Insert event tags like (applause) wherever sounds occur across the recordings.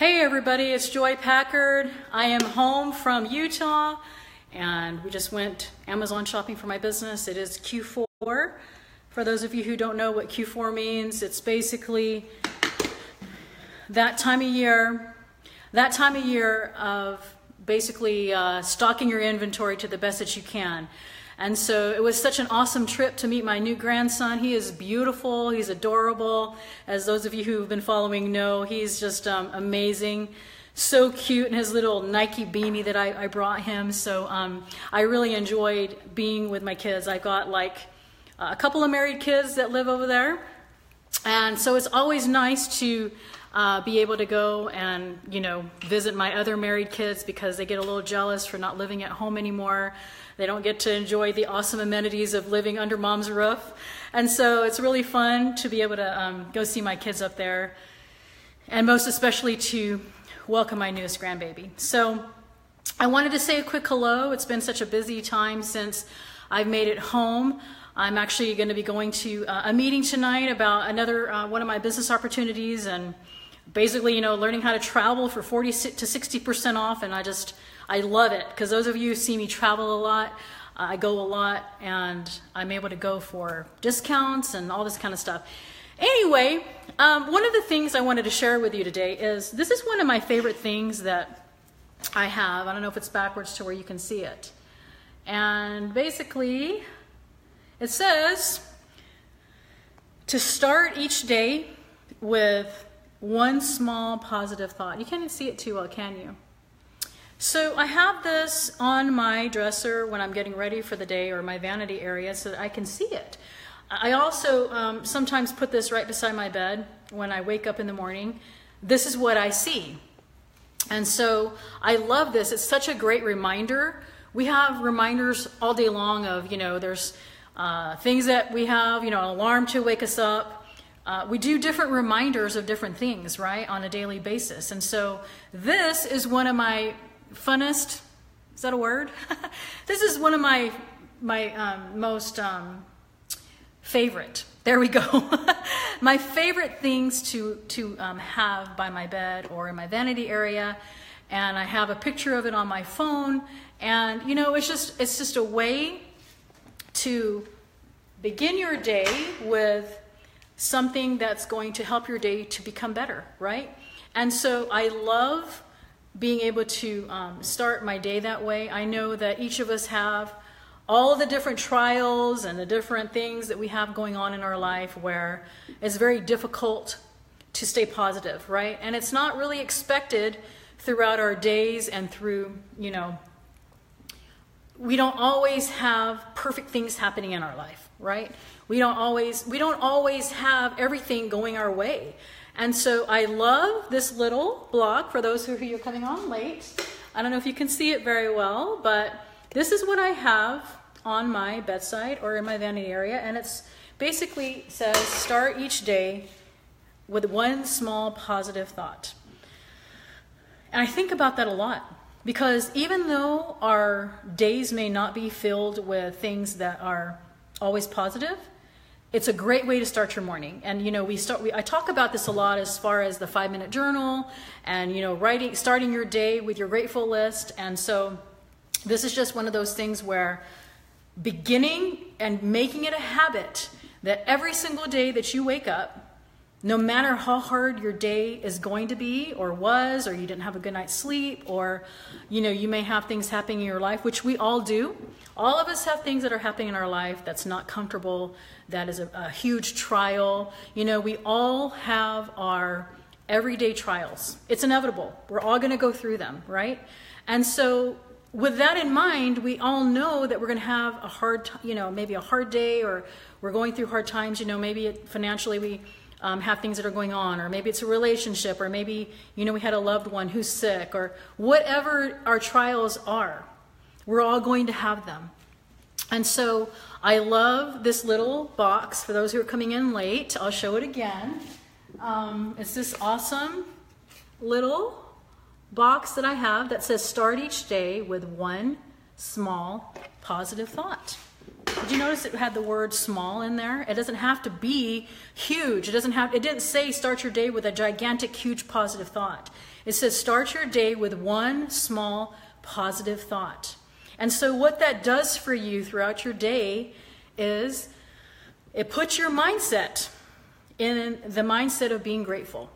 Hey everybody, it's Joy Packard. I am home from Utah and we just went Amazon shopping for my business. It is Q4. For those of you who don't know what Q4 means, it's basically that time of year, that time of year of basically uh, stocking your inventory to the best that you can. And so it was such an awesome trip to meet my new grandson. He is beautiful, he's adorable. As those of you who've been following know, he's just um, amazing. So cute in his little Nike beanie that I, I brought him. So um, I really enjoyed being with my kids. I've got like a couple of married kids that live over there. And so it's always nice to uh, be able to go and, you know, visit my other married kids because they get a little jealous for not living at home anymore. They don't get to enjoy the awesome amenities of living under mom's roof. And so it's really fun to be able to um, go see my kids up there, and most especially to welcome my newest grandbaby. So I wanted to say a quick hello. It's been such a busy time since I've made it home. I'm actually going to be going to uh, a meeting tonight about another uh, one of my business opportunities and basically, you know, learning how to travel for 40 to 60% off. And I just, I love it because those of you see me travel a lot, I go a lot and I'm able to go for discounts and all this kind of stuff. Anyway, um, one of the things I wanted to share with you today is this is one of my favorite things that I have. I don't know if it's backwards to where you can see it. And basically, it says to start each day with one small positive thought. You can't see it too well, can you? So I have this on my dresser when I'm getting ready for the day or my vanity area so that I can see it. I also um, sometimes put this right beside my bed when I wake up in the morning. This is what I see. And so I love this. It's such a great reminder. We have reminders all day long of, you know, there's uh, things that we have, you know, an alarm to wake us up. Uh, we do different reminders of different things, right, on a daily basis. And so this is one of my funnest, is that a word? (laughs) this is one of my, my um, most um, favorite. There we go. (laughs) my favorite things to, to um, have by my bed or in my vanity area. And I have a picture of it on my phone. And, you know, it's just, it's just a way to begin your day with something that's going to help your day to become better, right? And so I love being able to um, start my day that way. I know that each of us have all the different trials and the different things that we have going on in our life where it's very difficult to stay positive, right? And it's not really expected throughout our days and through, you know, we don't always have perfect things happening in our life, right? We don't always we don't always have everything going our way. And so I love this little block for those who are coming on late. I don't know if you can see it very well, but this is what I have on my bedside or in my vanity area. And it's basically says start each day with one small positive thought. And I think about that a lot because even though our days may not be filled with things that are always positive, it's a great way to start your morning. And you know we start we, i talk about this a lot as far as the five minute journal and you know writing starting your day with your grateful list. And so this is just one of those things where beginning and making it a habit that every single day that you wake up no matter how hard your day is going to be or was or you didn't have a good night's sleep or you know you may have things happening in your life which we all do all of us have things that are happening in our life that's not comfortable that is a, a huge trial. You know we all have our everyday trials. It's inevitable. We're all going to go through them right? And so with that in mind we all know that we're going to have a hard you know maybe a hard day or we're going through hard times. You know maybe financially we um, have things that are going on, or maybe it's a relationship, or maybe, you know, we had a loved one who's sick, or whatever our trials are, we're all going to have them. And so I love this little box for those who are coming in late. I'll show it again. Um, it's this awesome little box that I have that says start each day with one small positive thought. Did you notice it had the word small in there? It doesn't have to be huge. It doesn't have it didn't say start your day with a gigantic huge positive thought. It says start your day with one small positive thought. And so what that does for you throughout your day is it puts your mindset in the mindset of being grateful.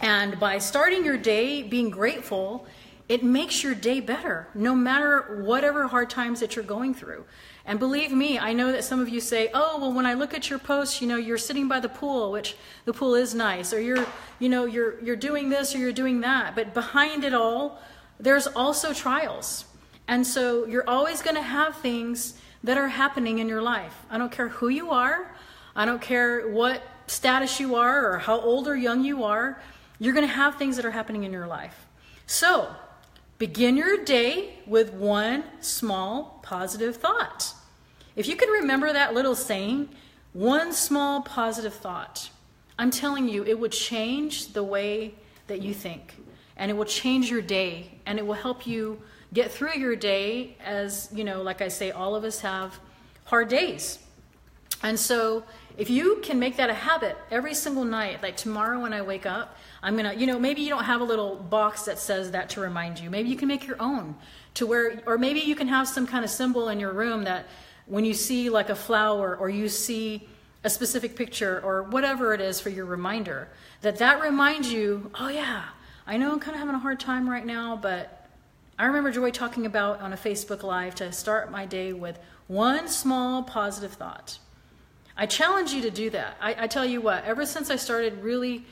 And by starting your day being grateful, it makes your day better, no matter whatever hard times that you're going through. And believe me, I know that some of you say, "Oh, well, when I look at your posts, you know, you're sitting by the pool, which the pool is nice, or you're, you know, you're you're doing this or you're doing that." But behind it all, there's also trials, and so you're always going to have things that are happening in your life. I don't care who you are, I don't care what status you are or how old or young you are. You're going to have things that are happening in your life. So Begin your day with one small positive thought. If you can remember that little saying, one small positive thought, I'm telling you, it would change the way that you think. And it will change your day. And it will help you get through your day as, you know, like I say, all of us have hard days. And so if you can make that a habit every single night, like tomorrow when I wake up, I'm gonna, you know, maybe you don't have a little box that says that to remind you. Maybe you can make your own to where, or maybe you can have some kind of symbol in your room that when you see like a flower or you see a specific picture or whatever it is for your reminder, that that reminds you, oh yeah, I know I'm kind of having a hard time right now, but I remember Joy talking about on a Facebook Live to start my day with one small positive thought. I challenge you to do that. I, I tell you what, ever since I started really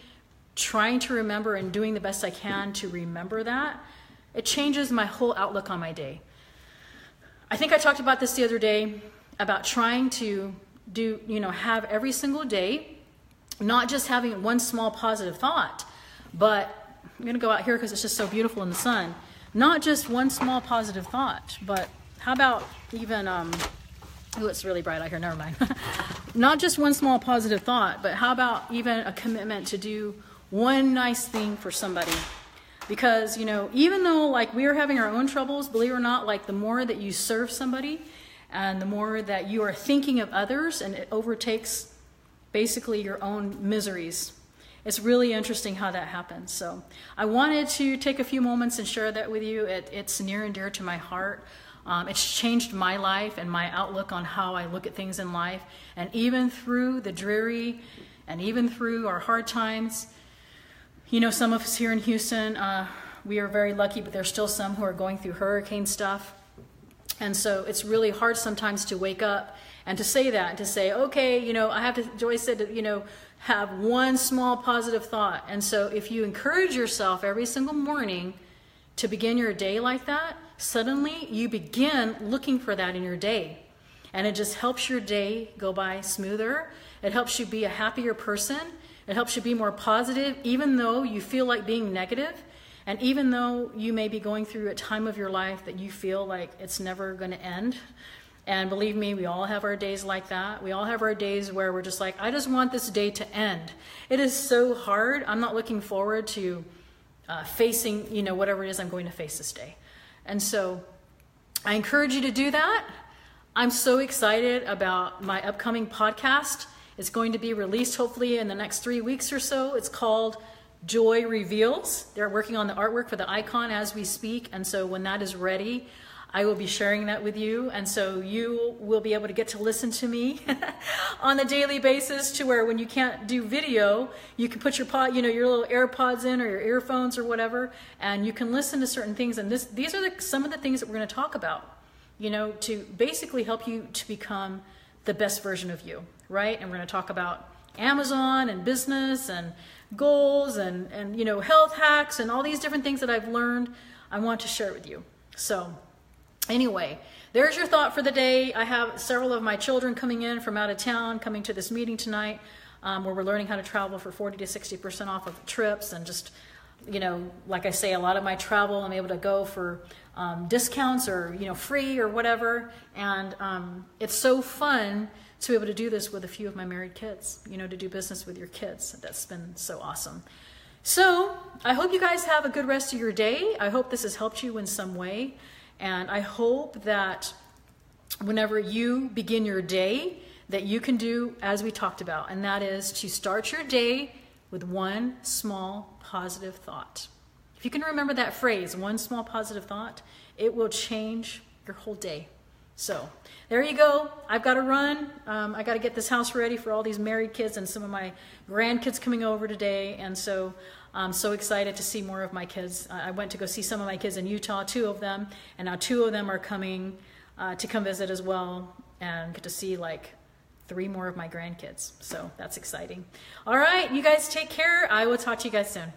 trying to remember and doing the best I can to remember that, it changes my whole outlook on my day. I think I talked about this the other day about trying to do, you know, have every single day, not just having one small positive thought, but I'm going to go out here because it's just so beautiful in the sun. Not just one small positive thought, but how about even, um, oh, it's really bright out here, never mind. (laughs) not just one small positive thought, but how about even a commitment to do one nice thing for somebody. Because, you know, even though like we are having our own troubles, believe it or not, like the more that you serve somebody and the more that you are thinking of others and it overtakes basically your own miseries. It's really interesting how that happens. So I wanted to take a few moments and share that with you. It, it's near and dear to my heart. Um, it's changed my life and my outlook on how I look at things in life. And even through the dreary and even through our hard times, you know, some of us here in Houston, uh, we are very lucky, but there's still some who are going through hurricane stuff. And so it's really hard sometimes to wake up and to say that, to say, okay, you know, I have to, Joy said, you know, have one small positive thought. And so if you encourage yourself every single morning to begin your day like that, suddenly you begin looking for that in your day. And it just helps your day go by smoother. It helps you be a happier person. It helps you be more positive, even though you feel like being negative, and even though you may be going through a time of your life that you feel like it's never going to end. And believe me, we all have our days like that. We all have our days where we're just like, I just want this day to end. It is so hard. I'm not looking forward to uh, facing, you know, whatever it is I'm going to face this day. And so I encourage you to do that. I'm so excited about my upcoming podcast. It's going to be released hopefully in the next three weeks or so. It's called Joy Reveals. They're working on the artwork for the icon as we speak. And so when that is ready, I will be sharing that with you. And so you will be able to get to listen to me (laughs) on a daily basis to where when you can't do video, you can put your pod, you know, your little AirPods in or your earphones or whatever, and you can listen to certain things. And this, these are the, some of the things that we're going to talk about, you know, to basically help you to become the best version of you right? And we're going to talk about Amazon and business and goals and, and you know health hacks and all these different things that I've learned. I want to share with you. So anyway, there's your thought for the day. I have several of my children coming in from out of town, coming to this meeting tonight, um, where we're learning how to travel for 40 to 60% off of trips and just you know, like I say, a lot of my travel, I'm able to go for um, discounts or, you know, free or whatever. And um, it's so fun to be able to do this with a few of my married kids, you know, to do business with your kids. That's been so awesome. So I hope you guys have a good rest of your day. I hope this has helped you in some way. And I hope that whenever you begin your day that you can do as we talked about, and that is to start your day with one small positive thought. If you can remember that phrase, one small positive thought, it will change your whole day. So there you go. I've got to run. Um, I got to get this house ready for all these married kids and some of my grandkids coming over today. And so I'm so excited to see more of my kids. I went to go see some of my kids in Utah, two of them, and now two of them are coming uh, to come visit as well and get to see like three more of my grandkids. So that's exciting. All right, you guys take care. I will talk to you guys soon.